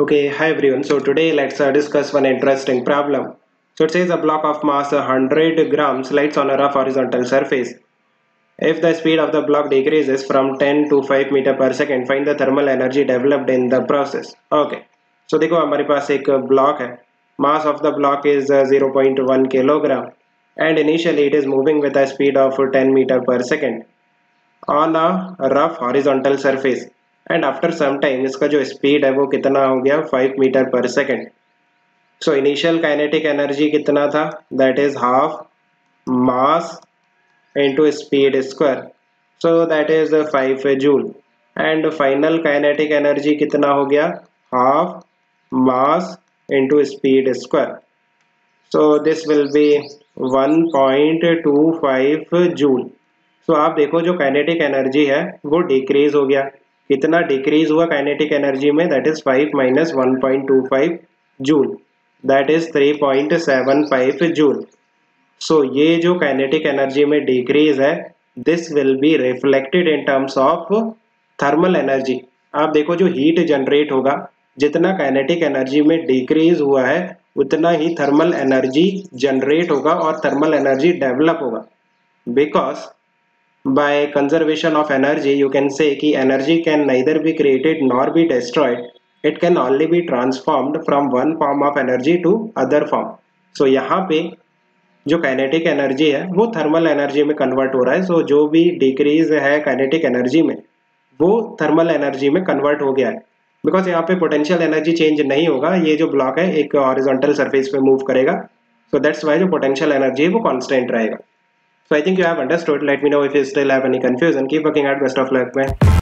Okay, hi everyone. So today let's uh, discuss one interesting problem. So it says a block of mass 100 grams slides on a rough horizontal surface. If the speed of the block decreases from 10 to 5 meter per second, find the thermal energy developed in the process. Okay. So देखो हमारे पास एक block है. Mass of the block is uh, 0.1 kilogram and initially it is moving with a speed of 10 meter per second on a rough horizontal surface. And after some time इसका जो speed है, वो कितना हो गया? Five metre per second so initial kinetic energy कितना था? That is half mass into speed square so that is five joule and final kinetic energy कितना हो गया? Half mass into speed square so this will be 1.25 joule so आप देखो, जो kinetic energy है, वो डिक्रीज हो गया. कितना डिक्रीज हुआ काइनेटिक एनर्जी में that is five minus one point two five joule that is three point seven five joule so ये जो काइनेटिक एनर्जी में डिक्रीज है this will be reflected in terms of thermal energy आप देखो जो heat generate होगा, जितना kinetic energy में डिक्रीज हुआ है, उतना ही थर्मल एनर्जी जनरेट होगा और थर्मल एनर्जी डेवलप होगा. Because by conservation of energy you can say कि energy can neither be created nor be destroyed. It can only be transformed from one form of energy to other form. So यहाँ पे जो kinetic energy है वो thermal energy में convert हो रहा है। सो so, जो भी डिक्रीज है काइनेटिक एनर्जी में वो थर्मल एनर्जी में कन्वर्ट हो गया है। बिकॉज़ यहाँ पे पोटेंशियल एनर्जी चेंज नहीं होगा। ये जो ब्लॉक है एक हॉरिजॉन्टल सरफेस पे मूव करेगा। सो दैट्स वाई जो पोटेंशियल एनर्जी है वो कांस्टेंट रहेगा। So I think you have understood. Let me know if you still have any confusion. Keep working hard. Best of luck, man.